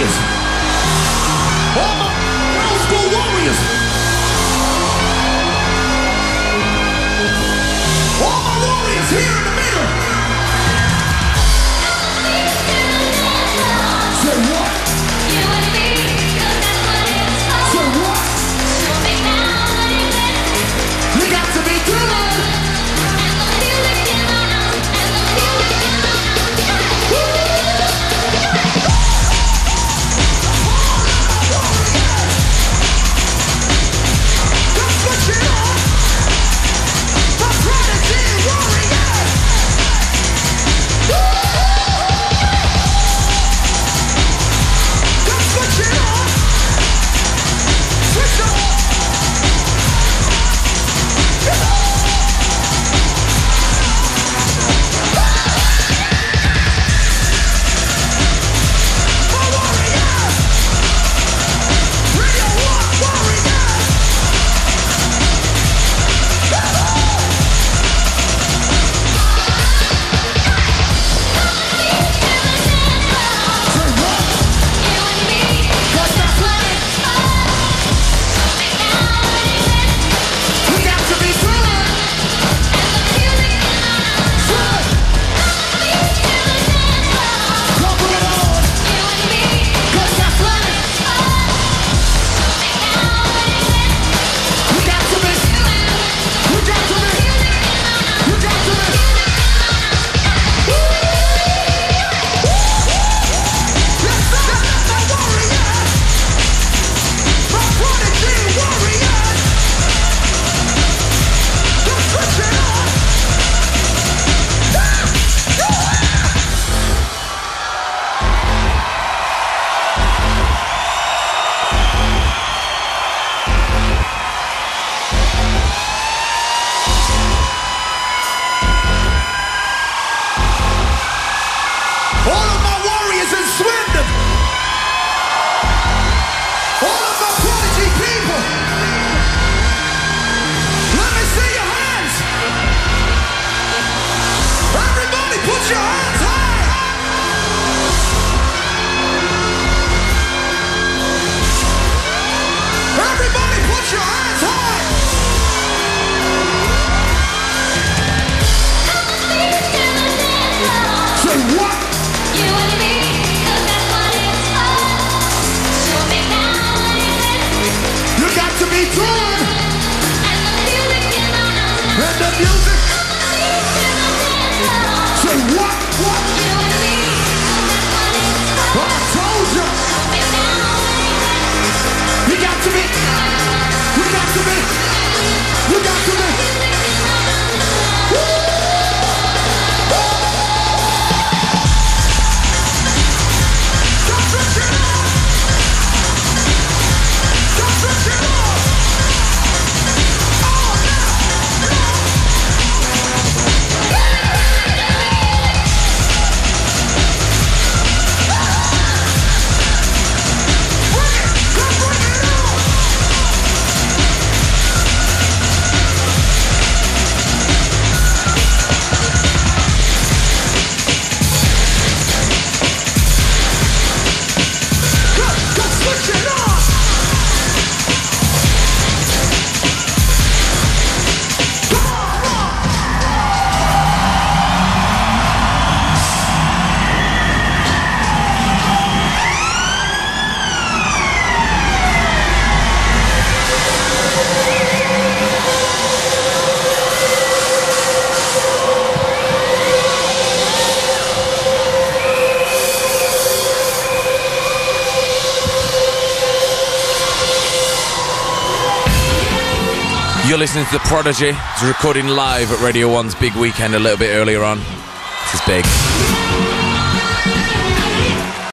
Elias. Music. You're listening to The Prodigy. It's recording live at Radio 1's big weekend a little bit earlier on. This is big.